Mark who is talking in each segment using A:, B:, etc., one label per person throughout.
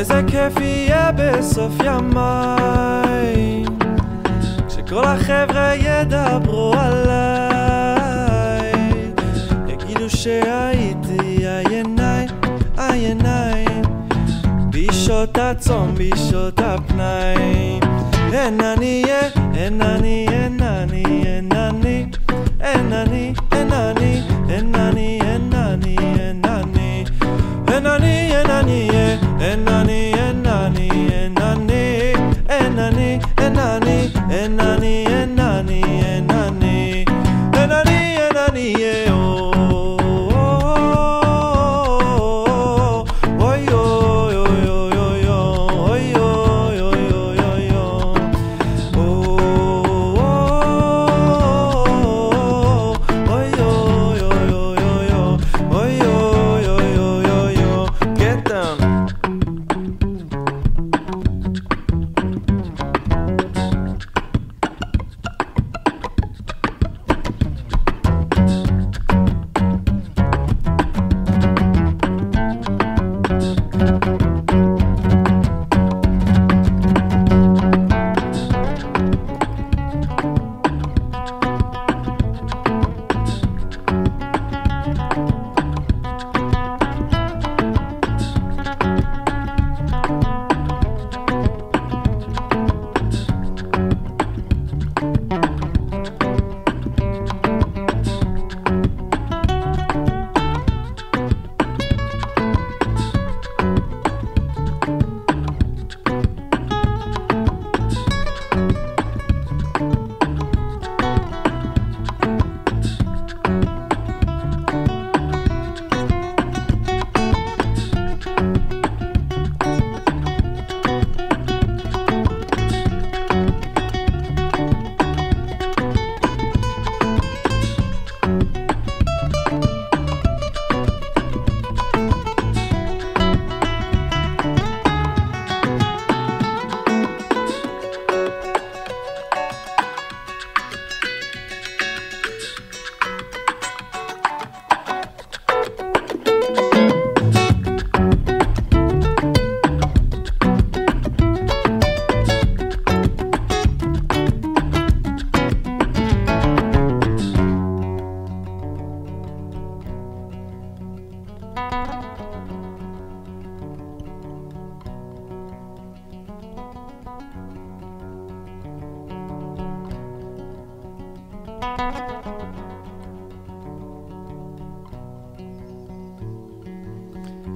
A: איזה כיף יהיה בסוף ימיי כשכל החבר'ה ידברו עליי. יגידו שהייתי עייניי, עייניי בשעות הצום, בשעות הפנאי. אין אני, אין אני, אין אני, אין אני, אין אני, אין אני,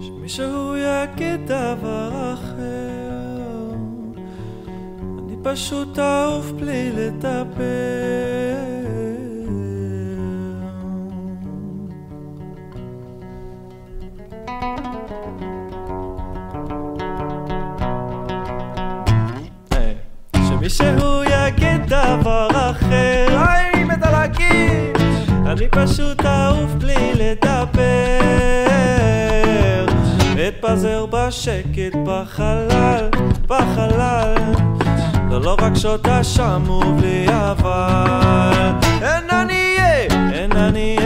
A: שמישהו יגיד דבר אחר. אני פשוט אעוף בלי לדבר. היי, שמישהו יגיד דבר אחר. היי, מת להגיד אני פשוט אעוף בלי לדבר אתפזר בשקט בחלל, בחלל. זה לא רק שעות אשם ובלי אבל אין אני, אין אני, אין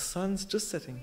A: sun's just setting.